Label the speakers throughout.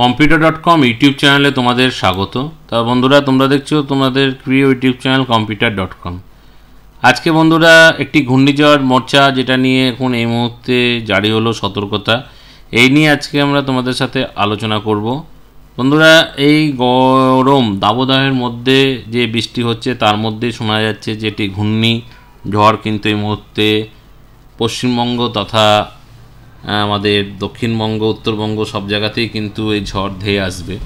Speaker 1: Computer dot com YouTube চ্যানেলে তোমাদের স্বাগত। তা বন্ধুরা, তোমরা দেখছ তোমাদের প্রিয় YouTube channel computer dot com আজকে বন্ধুরা, একটি ঘূর্ণিঝড় মোর্চা যেটা নিয়ে এখন এই মুহূর্তে জারি হলো সতর্কতা, এই নিয়ে আজকে আমরা তোমাদের সাথে আলোচনা করব। বন্ধুরা, এই গরম দাবদাহের মধ্যে যে বৃষ্টি হচ্ছে, তার মধ্যে শোনা যাচ্ছে যে একটি ঘূর্ণি ঝড় কিন্তু এই মুহূর্তে পশ্চিমবঙ্গ তথা আমাদের দক্ষিণবঙ্গ, উত্তরবঙ্গ সব জায়গাতেই কিন্তু এই ঝড় ধেয়ে আসবে।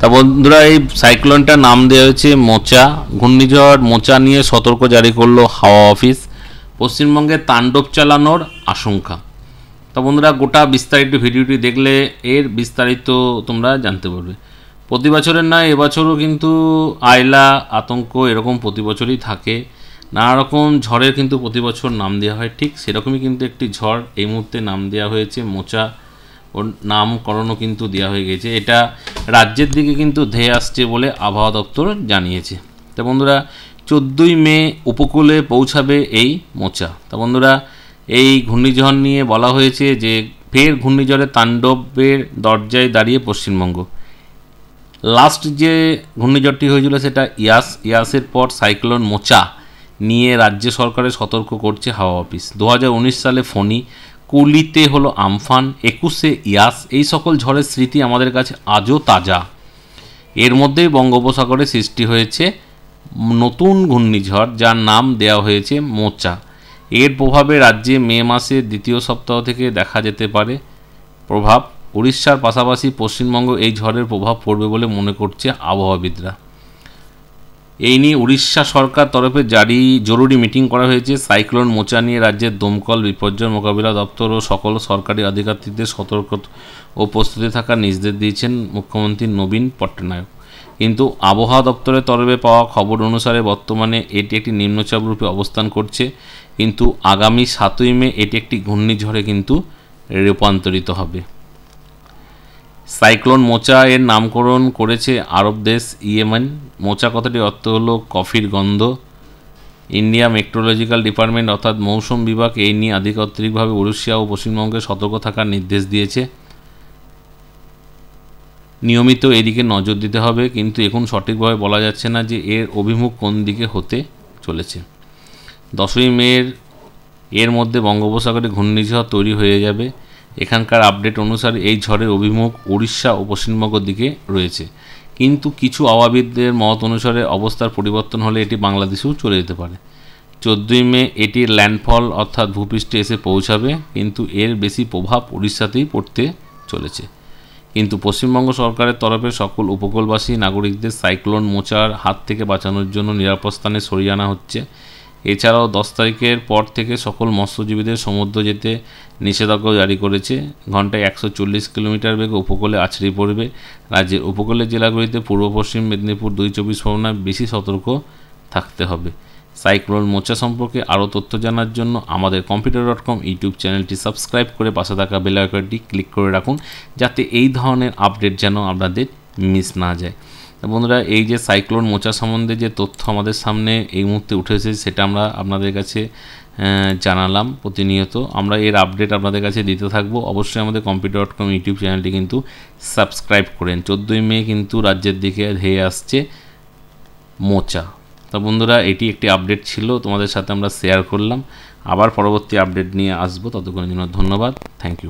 Speaker 1: তা বন্ধুরা, এই সাইক্লোনটার নাম দেওয়া হয়েছে মোচা। ঘূর্ণিঝড় মোচা নিয়ে সতর্ক জারি করল হাওয়া অফিস। পশ্চিমবঙ্গে তাণ্ডব চালানোর আশঙ্কা। তা বন্ধুরা, গোটা বিস্তারিত ভিডিওটি দেখলে এর বিস্তারিত তোমরা জানতে পারবে। প্রতি বছরের নয় এবছরও কিন্তু আয়লা, আতঙ্ক এরকম প্রতি বছরই থাকে। নানা রকম ঝড়ের কিন্তু প্রতি বছর নাম দেওয়া হয়। ঠিক সেরকমই কিন্তু একটি ঝড় এই মুহূর্তে নাম দেওয়া হয়েছে, মোচা ওর নামকরণও কিন্তু দেওয়া হয়ে গেছে। এটা রাজ্যের দিকে কিন্তু ধেয়ে আসছে বলে আবহাওয়া দপ্তর জানিয়েছে। তা বন্ধুরা, চোদ্দোই মে উপকূলে পৌঁছাবে এই মোচা। তা বন্ধুরা, এই ঘূর্ণিঝড় নিয়ে বলা হয়েছে যে, ফের ঘূর্ণিঝড়ের তাণ্ডবের দরজায় দাঁড়িয়ে পশ্চিমবঙ্গ। লাস্ট যে ঘূর্ণিঝড়টি হয়েছিল সেটা ইয়াস, ইয়াসের পর সাইক্লোন মোচা। নিয়ে রাজ্য সরকারের সতর্ক করছে হাওয়া অফিস। দু হাজার উনিশ সালে ফণি, কুলিতে হলো আমফান, একুশে ইয়াস, এই সকল ঝড়ের স্মৃতি আমাদের কাছে আজও তাজা। এর মধ্যেই বঙ্গোপসাগরে সৃষ্টি হয়েছে নতুন ঘূর্ণিঝড়, যার নাম দেওয়া হয়েছে মোচা। এর প্রভাবে রাজ্যে মে মাসের দ্বিতীয় সপ্তাহ থেকে দেখা যেতে পারে প্রভাব। উড়িষ্যার পাশাপাশি পশ্চিমবঙ্গ এই ঝড়ের প্রভাব পড়বে বলে মনে করছে আবহাওয়াবিদরা। এই নিয়ে উড়িষ্যা সরকার তরফে জারি জরুরি মিটিং করা হয়েছে। সাইক্লোন মোচা নিয়ে রাজ্যের দমকল, বিপর্যয় মোকাবিলা দপ্তর ও সকল সরকারি আধিকারিকদের সতর্ক ও প্রস্তুতি থাকার নির্দেশ দিয়েছেন মুখ্যমন্ত্রী নবীন পট্টনায়ক। কিন্তু আবহাওয়া দপ্তরের তরফে পাওয়া খবর অনুসারে বর্তমানে এটি একটি নিম্নচাপ রূপে অবস্থান করছে। কিন্তু আগামী সাতই মে এটি একটি ঘূর্ণিঝড়ে কিন্তু রূপান্তরিত হবে। সাইক্লোন মোচা এর নামকরণ করেছে আরব দেশ ইয়েমেন। মোচা কথাটি অর্থ হলো কফির গন্ধ। ইন্ডিয়া মেট্রোলজিক্যাল ডিপার্টমেন্ট অর্থাৎ মৌসুম বিভাগ এই নিয়ে আধিকারিকভাবে উড়িষ্যা ও পশ্চিমবঙ্গে সতর্ক থাকার নির্দেশ দিয়েছে। নিয়মিত এদিকে নজর দিতে হবে, কিন্তু এখন সঠিকভাবে বলা যাচ্ছে না যে এর অভিমুখ কোন দিকে হতে চলেছে। দশই মের এর মধ্যে বঙ্গোপসাগরে ঘূর্ণিঝড় তৈরি হয়ে যাবে। এখানকার আপডেট অনুসারে এই ঝড়ের অভিমুখ উড়িষ্যা ও পশ্চিমবঙ্গের দিকে রয়েছে। কিন্তু কিছু আওয়াবিদদের মত অনুসারে অবস্থার পরিবর্তন হলে এটি বাংলাদেশেও চলে যেতে পারে। চোদ্দোই মে এটির ল্যান্ডফল অর্থাৎ ভূপৃষ্ঠে এসে পৌঁছাবে, কিন্তু এর বেশি প্রভাব উড়িষ্যাতেই পড়তে চলেছে। কিন্তু পশ্চিমবঙ্গ সরকারের তরফে সকল উপকূলবাসী, নাগরিকদের সাইক্লোন মোচার হাত থেকে বাঁচানোর জন্য নিরাপদ স্থানে সরিয়ে আনা হচ্ছে। এছাড়াও দশ তারিখের পর থেকে সকল মৎস্যজীবীদের সমুদ্র যেতে নিষেধাজ্ঞা জারি করেছে। ঘন্টায় একশো চল্লিশ কিলোমিটার বেগে উপকূলে আছড়ে পড়বে। রাজ্যের উপকূলের জেলাগুলিতে পূর্ব, পশ্চিম মেদিনীপুর, দুই চব্বিশ পরগনায় বেশি সতর্ক থাকতে হবে। সাইক্লোন মোচা সম্পর্কে আরও তথ্য জানার জন্য আমাদের কম্পিউটার ডট কম ইউটিউব চ্যানেলটি সাবস্ক্রাইব করে পাশে থাকা বেল আইকনটি ক্লিক করে রাখুন, যাতে এই ধরনের আপডেট যেন আপনাদের মিস না যায়। বন্ধুরা, এই যে সাইক্লোন মোচা সম্বন্ধে যে তথ্য আমাদের সামনে এই মুহূর্তে উঠেছে সেটা আমরা আপনাদের কাছে জানালাম প্রতিনিয়ত। আমরা এর আপডেট আপনাদের কাছে দিতে থাকব। অবশ্যই আমাদের কম্পিউটার ডট কম ইউটিউব চ্যানেলটি কিন্তু সাবস্ক্রাইব করেন। চোদ্দোই মে কিন্তু রাজ্যের দিকে ধেয়ে আসছে মোচা। তা বন্ধুরা, এটি একটি আপডেট ছিল, তোমাদের সাথে আমরা শেয়ার করলাম। আবার পরবর্তী আপডেট নিয়ে আসব। ততক্ষণের জন্য ধন্যবাদ। Thank you